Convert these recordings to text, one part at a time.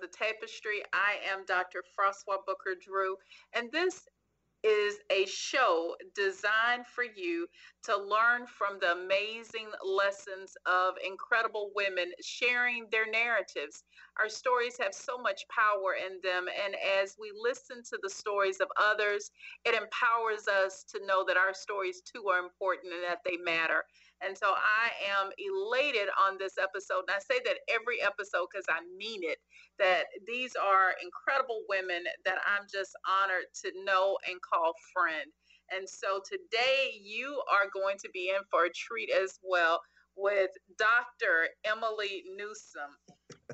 The Tapestry. I am Dr. Froswa' Booker Drew, and this is a show designed for you to learn from the amazing lessons of incredible women sharing their narratives. Our stories have so much power in them, and as we listen to the stories of others, it empowers us to know that our stories too are important and that they matter. And so I am elated on this episode. And I say that every episode because I mean it, that these are incredible women that I'm just honored to know and call friend. And so today you are going to be in for a treat as well with Dr. Emily Newsome.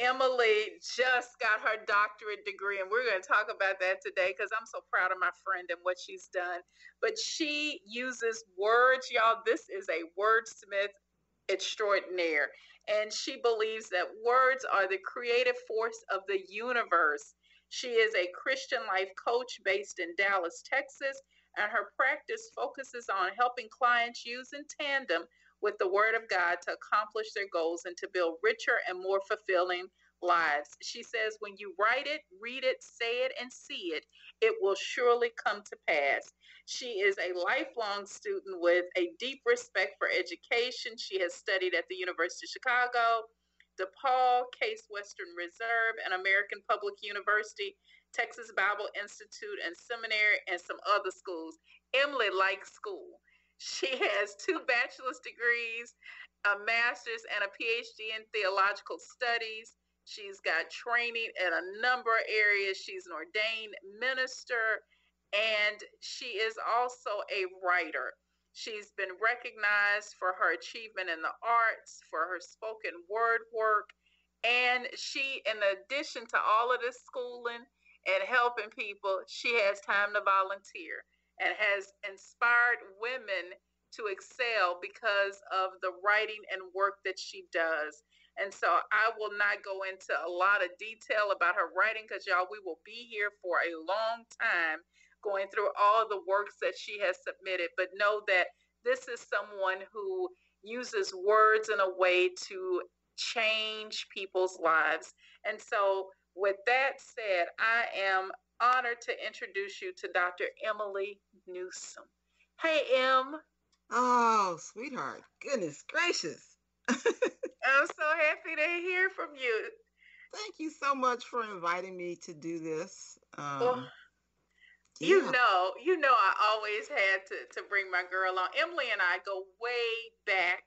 Emily just got her doctorate degree, and we're going to talk about that today because I'm so proud of my friend and what she's done. But she uses words, y'all. This is a wordsmith extraordinaire. And she believes that words are the creative force of the universe. She is a Christian life coach based in Dallas, Texas, and her practice focuses on helping clients use in tandem with the Word of God to accomplish their goals and to build richer and more fulfilling lives. She says, when you write it, read it, say it, and see it, it will surely come to pass. She is a lifelong student with a deep respect for education. She has studied at the University of Chicago, DePaul, Case Western Reserve, and American Public University, Texas Bible Institute and Seminary, and some other schools. Emily likes school. She has two bachelor's degrees, a master's, and a PhD in theological studies. She's got training in a number of areas. She's an ordained minister, and she is also a writer. She's been recognized for her achievement in the arts, for her spoken word work, and she, in addition to all of this schooling and helping people, she has time to volunteer and has inspired women to excel because of the writing and work that she does. And so I will not go into a lot of detail about her writing because y'all, we will be here for a long time going through all the works that she has submitted. But know that this is someone who uses words in a way to change people's lives. And so, with that said, I am honored to introduce you to Dr. Emily Newsome. Hey, Em. Oh, sweetheart. Goodness gracious. I'm so happy to hear from you. Thank you so much for inviting me to do this. Um, well, yeah. You know, you know, I always had to, to bring my girl on. Emily and I go way back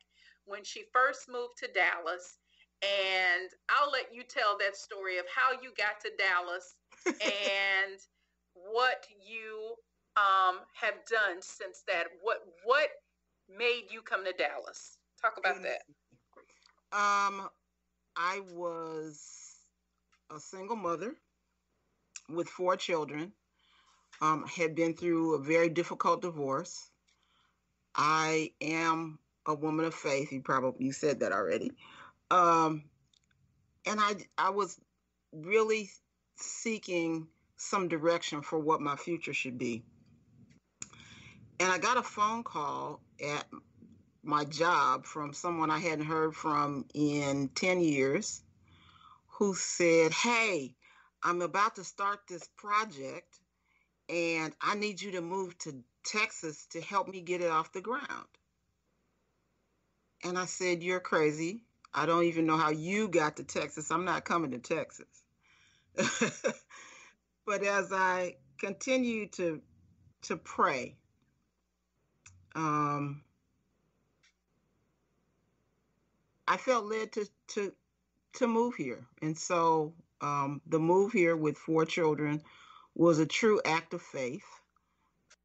when she first moved to Dallas. And I'll let you tell that story of how you got to Dallas and what you um, have done since that. What what made you come to Dallas? Talk about that. Um, I was a single mother with four children. Um, had been through a very difficult divorce. I am a woman of faith. You probably you said that already. Um, and I I was really seeking some direction for what my future should be. And I got a phone call at my job from someone I hadn't heard from in 10 years who said, Hey, I'm about to start this project and I need you to move to Texas to help me get it off the ground. And I said, You're crazy. I don't even know how you got to Texas. I'm not coming to Texas. but as I continue to to pray, um, I felt led to to to move here, and so um, the move here with four children was a true act of faith.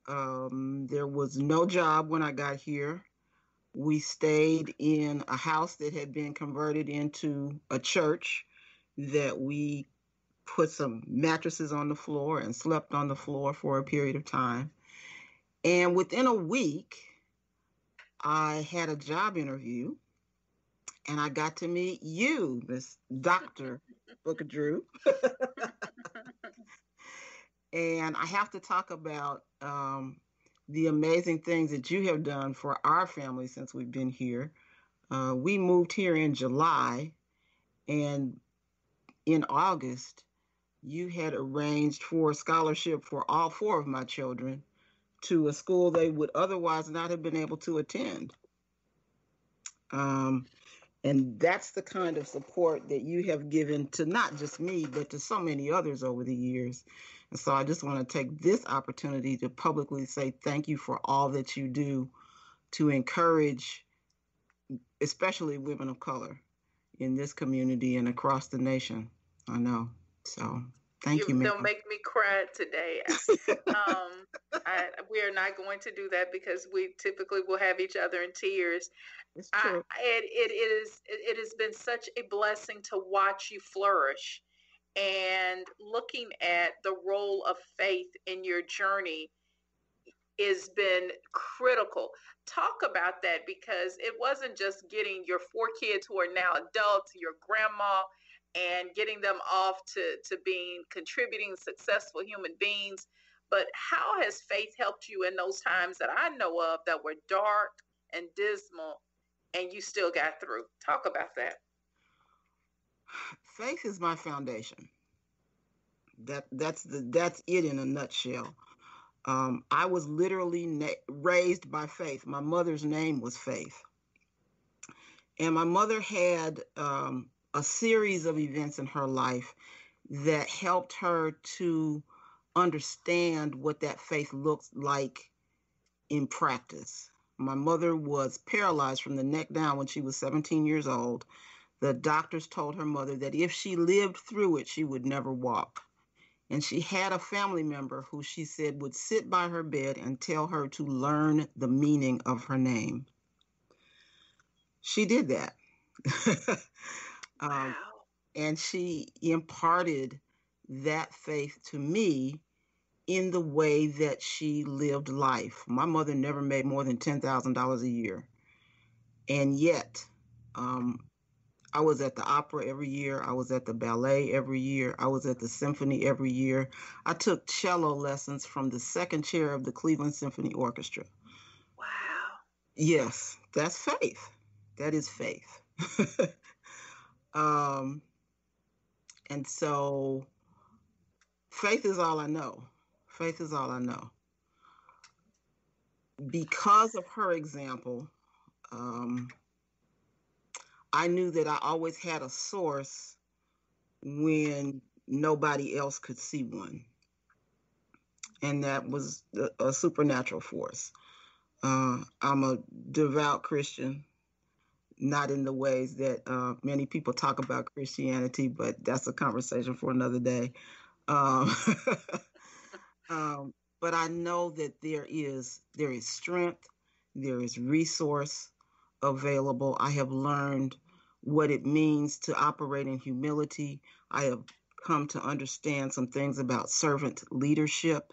Um, there was no job when I got here. We stayed in a house that had been converted into a church that we put some mattresses on the floor and slept on the floor for a period of time. And within a week, I had a job interview and I got to meet you, Miss Dr. Booker Drew. and I have to talk about um, the amazing things that you have done for our family since we've been here. Uh, we moved here in July, and in August, you had arranged for a scholarship for all four of my children to a school they would otherwise not have been able to attend. Um, and that's the kind of support that you have given to not just me, but to so many others over the years. And so I just want to take this opportunity to publicly say thank you for all that you do to encourage, especially women of color in this community and across the nation. I know. So thank you. you don't make me cry today. um, I, we are not going to do that because we typically will have each other in tears. It's true. I, it, it is. It, it has been such a blessing to watch you flourish and looking at the role of faith in your journey has been critical. Talk about that because it wasn't just getting your four kids who are now adults, your grandma, and getting them off to, to being contributing successful human beings. But how has faith helped you in those times that I know of that were dark and dismal and you still got through? Talk about that faith is my foundation. That that's the that's it in a nutshell. Um, I was literally na- raised by faith. My mother's name was Faith, and my mother had um, a series of events in her life that helped her to understand what that faith looks like in practice. My mother was paralyzed from the neck down when she was 17 years old the doctors told her mother that if she lived through it, she would never walk. And she had a family member who she said would sit by her bed and tell her to learn the meaning of her name. She did that. um, wow. And she imparted that faith to me in the way that she lived life. My mother never made more than $10,000 a year. And yet, um, I was at the opera every year. I was at the ballet every year. I was at the symphony every year. I took cello lessons from the second chair of the Cleveland Symphony Orchestra. Wow. Yes, that's faith. That is faith. um, and so faith is all I know. Faith is all I know. Because of her example, um, I knew that I always had a source when nobody else could see one. And that was a, supernatural force. Uh, I'm a devout Christian, not in the ways that uh, many people talk about Christianity, but that's a conversation for another day. Um, um, but I know that there is there is strength, there is resource available. I have learned what it means to operate in humility. I have come to understand some things about servant leadership.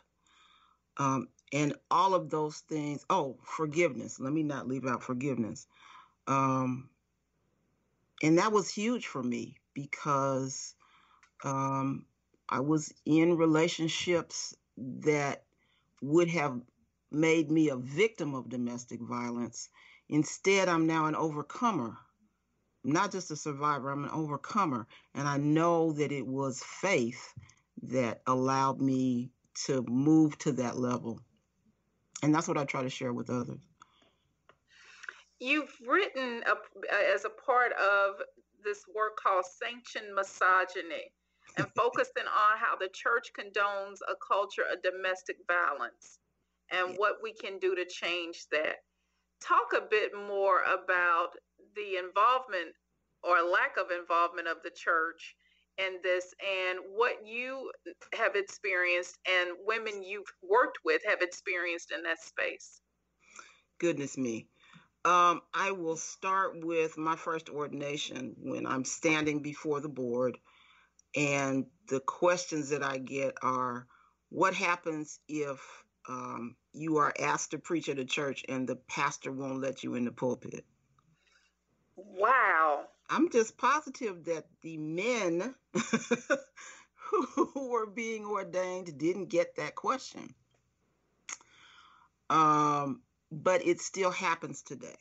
Um, and all of those things. Oh, forgiveness. Let me not leave out forgiveness. Um, and that was huge for me because um, I was in relationships that would have made me a victim of domestic violence. Instead, I'm now an overcomer not just a survivor, I'm an overcomer. And I know that it was faith that allowed me to move to that level. And that's what I try to share with others. You've written a, as a part of this work called Sanctioned Misogyny and focusing on how the church condones a culture of domestic violence and what we can do to change that. Talk a bit more about the involvement or lack of involvement of the church in this and what you have experienced and women you've worked with have experienced in that space? Goodness me. Um, I will start with my first ordination when I'm standing before the board, and the questions that I get are what happens if um, you are asked to preach at a church and the pastor won't let you in the pulpit? Wow. I'm just positive that the men who were being ordained didn't get that question. Um, but it still happens today.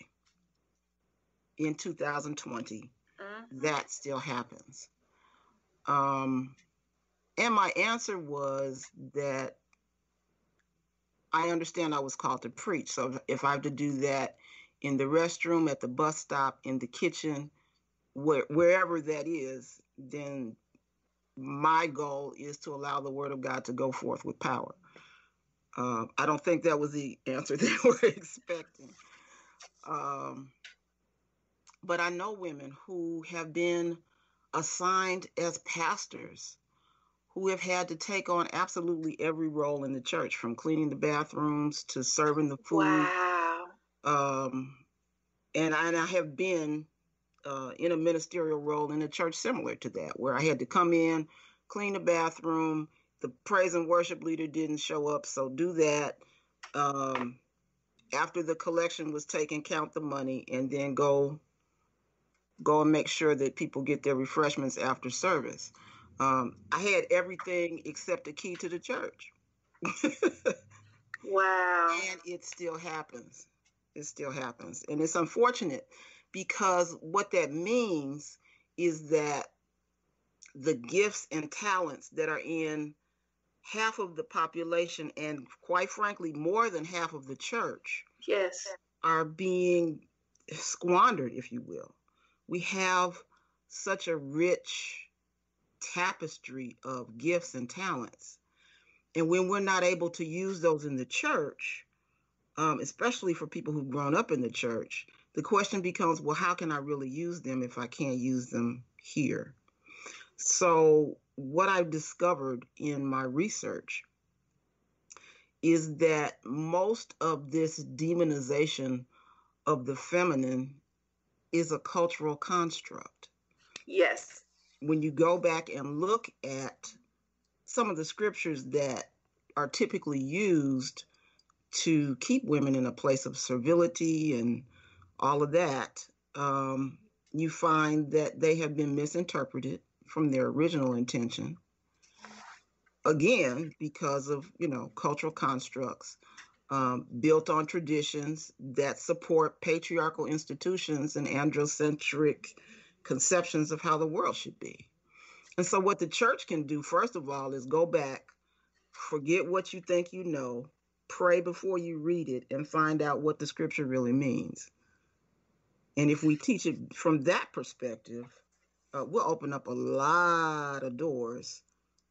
In 2020, mm-hmm. that still happens. Um, and my answer was that I understand I was called to preach. So if I have to do that in the restroom, at the bus stop, in the kitchen, where, wherever that is, then my goal is to allow the word of God to go forth with power. Uh, I don't think that was the answer they were expecting. Um, but I know women who have been assigned as pastors who have had to take on absolutely every role in the church, from cleaning the bathrooms to serving the food. Wow. Um, and, I, and I have been uh, in a ministerial role in a church similar to that, where I had to come in, clean the bathroom. The praise and worship leader didn't show up, so do that. Um, after the collection was taken, count the money, and then go go and make sure that people get their refreshments after service. Um, I had everything except the key to the church. wow. And it still happens. It still happens. And it's unfortunate because what that means is that the gifts and talents that are in half of the population and quite frankly more than half of the church yes. are being squandered if you will. We have such a rich tapestry of gifts and talents. And when we're not able to use those in the church um, especially for people who've grown up in the church the question becomes well how can i really use them if i can't use them here so what i've discovered in my research is that most of this demonization of the feminine is a cultural construct. Yes. When you go back and look at some of the scriptures that are typically used to keep women in a place of servility and all of that, um, you find that they have been misinterpreted from their original intention. Again, because of you know cultural constructs um, built on traditions that support patriarchal institutions and androcentric conceptions of how the world should be. And so, what the church can do, first of all, is go back, forget what you think you know, pray before you read it, and find out what the scripture really means. And if we teach it from that perspective, uh, we'll open up a lot of doors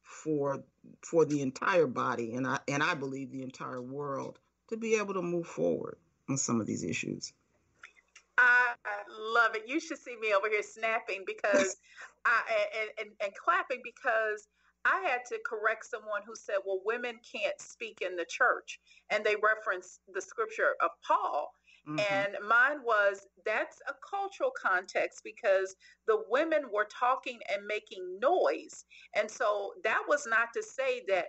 for for the entire body, and I and I believe the entire world to be able to move forward on some of these issues. I love it. You should see me over here snapping because I and, and, and clapping because I had to correct someone who said, "Well, women can't speak in the church," and they referenced the scripture of Paul. Mm-hmm. And mine was that's a cultural context because the women were talking and making noise. And so that was not to say that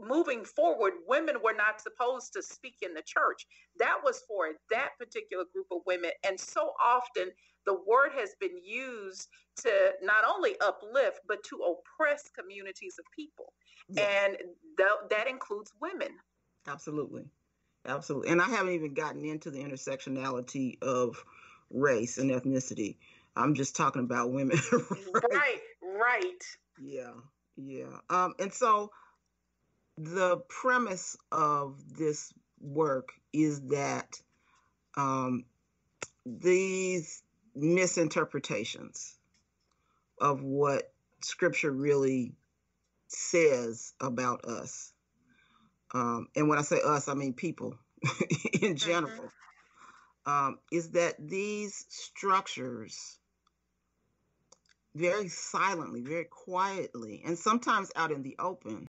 moving forward, women were not supposed to speak in the church. That was for that particular group of women. And so often the word has been used to not only uplift, but to oppress communities of people. And th- that includes women. Absolutely. Absolutely. And I haven't even gotten into the intersectionality of race and ethnicity. I'm just talking about women. right? right, right. Yeah, yeah. Um, and so the premise of this work is that um, these misinterpretations of what scripture really says about us um, and when I say us, I mean people in general, mm-hmm. um, is that these structures very silently, very quietly, and sometimes out in the open,